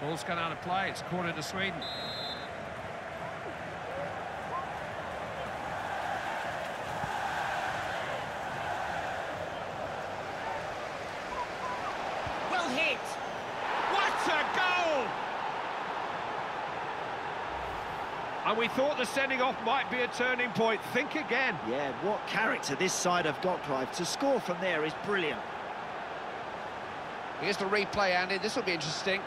Ball's gone out of play. It's corner to Sweden. Well hit. What a goal! And we thought the sending off might be a turning point. Think again. Yeah, what character this side have got, Clive. To score from there is brilliant. Here's the replay, Andy. This will be interesting.